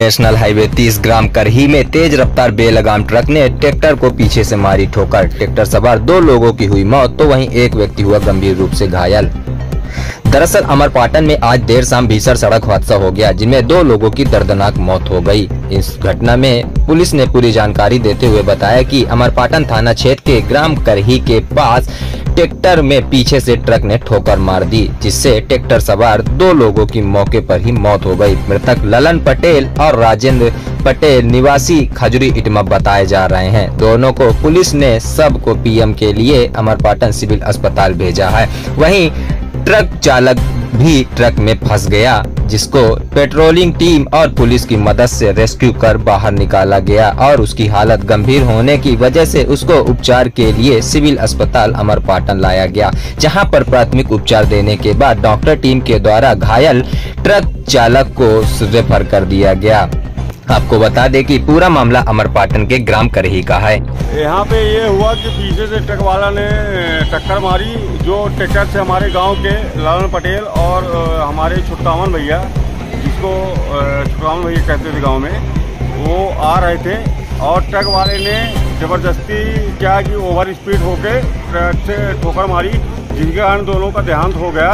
National highway 30 ग्राम करही में तेज रफ्तार बेलगाम ट्रक ने ट्रैक्टर को पीछे से मारी ठोकर। ट्रैक्टर सवार दो लोगों की हुई मौत तो वहीं एक व्यक्ति हुआ गंभीर रूप से घायल। दरअसल अमरपाटन में आज देर शाम भीषण सड़क हादसा हो गया, जिनमें दो लोगों की दर्दनाक मौत हो गई। इस घटना में पुलिस ने पूरी जानकारी देते हुए बताया कि अमरपाटन थाना क्षेत्र के ग्राम करही के पास ट्रैक्टर में पीछे से ट्रक ने ठोकर मार दी, जिससे ट्रैक्टर सवार दो लोगों की मौके पर ही मौत हो गई। मृतक ललन पटेल और राजेंद्र पटेल निवासी खजुरी इटमा बताए जा रहे हैं। दोनों को पुलिस ने सबको पीएम के लिए अमरपाटन सिविल अस्पताल भेजा है। वहीं ट्रक चालक भी ट्रक में फंस गया, जिसको पेट्रोलिंग टीम और पुलिस की मदद से रेस्क्यू कर बाहर निकाला गया और उसकी हालत गंभीर होने की वजह से उसको उपचार के लिए सिविल अस्पताल अमरपाटन लाया गया, जहाँ पर प्राथमिक उपचार देने के बाद डॉक्टर टीम के द्वारा घायल ट्रक चालक को रेफर कर दिया गया। आपको बता दें कि पूरा मामला अमरपाटन के ग्राम करही का है। यहाँ पे ये हुआ कि पीछे से ट्रक वाला ने टक्कर मारी जो ट्रैक्टर से हमारे गाँव के लालन पटेल और हमारे छुटकावन भैया, जिसको छुटकावन भैया कहते थे गाँव में, वो आ रहे थे और ट्रक वाले ने ज़बरदस्ती क्या कि ओवर स्पीड होके ट्रक से ठोकर मारी, जिनके कारण दोनों का देहांत हो गया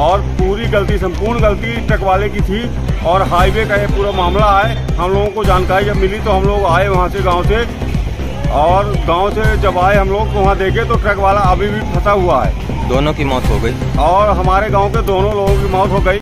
और पूरी गलती, संपूर्ण गलती ट्रक वाले की थी और हाईवे का ये पूरा मामला है हम लोगों को जानकारी जब मिली तो हम लोग आए वहाँ से गाँव से। और गाँव से जब आए हम लोग वहाँ देखे तो ट्रक वाला अभी भी फंसा हुआ है। दोनों की मौत हो गई। और हमारे गाँव के दोनों लोगों की मौत हो गई।